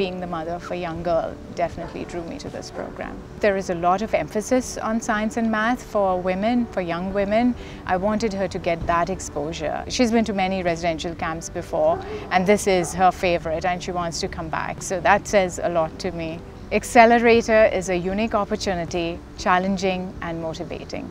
being the mother of a young girl definitely drew me to this program. There is a lot of emphasis on science and math for women, for young women. I wanted her to get that exposure. She's been to many residential camps before and this is her favorite and she wants to come back. So that says a lot to me. Accelerator is a unique opportunity, challenging and motivating.